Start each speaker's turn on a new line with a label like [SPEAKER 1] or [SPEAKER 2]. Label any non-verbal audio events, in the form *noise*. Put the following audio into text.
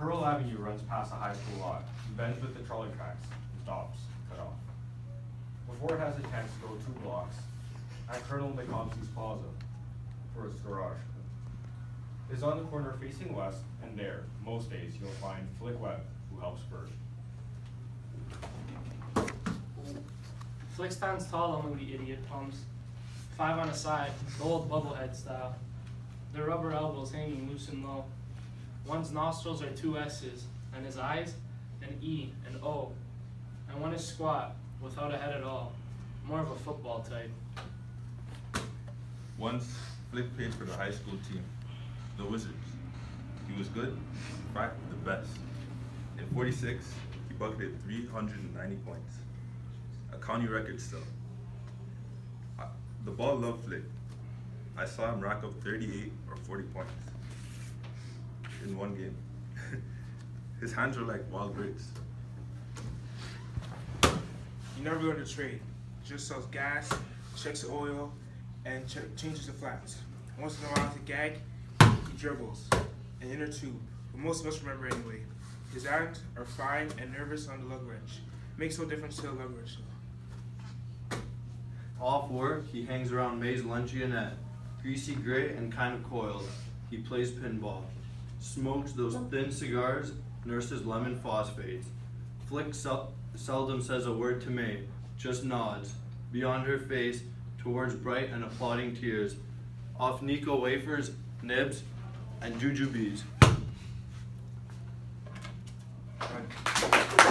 [SPEAKER 1] Pearl Avenue runs past the high school lot, bends with the trolley tracks, and stops, cut off. Before it has a chance to go two blocks, at Colonel McComsky's Plaza for its garage. It's on the corner facing west, and there, most days, you'll find Flick Webb, who helps Berth.
[SPEAKER 2] Flick stands tall among the idiot plums. Five on a side, the old bubblehead style. Their rubber elbows hanging loose and low. One's nostrils are two S's, and his eyes an E and O. And one is squat, without a head at all. More of a football type.
[SPEAKER 3] Once, Flick played for the high school team, the Wizards. He was good, in fact, the best. In 46, he bucketed 390 points, a county record still. I, the ball loved Flick. I saw him rack up 38 or 40 points in one game. *laughs* His hands were like wild grapes.
[SPEAKER 4] He never go to trade. Just sells gas, checks the oil, and ch- changes the flaps. Once in a while, to gag, he dribbles, an inner tube. But most of us remember anyway. His hands are fine and nervous on the lug wrench. Makes no difference to the lug wrench though.
[SPEAKER 5] Off work, he hangs around Mae's luncheonette. Greasy gray and kind of coiled. He plays pinball. Smokes those thin cigars, nurses lemon phosphates. Flick sel- seldom says a word to Mae, just nods. Beyond her face, towards bright and applauding tiers. Off Necco wafers, nibs, and jujubes.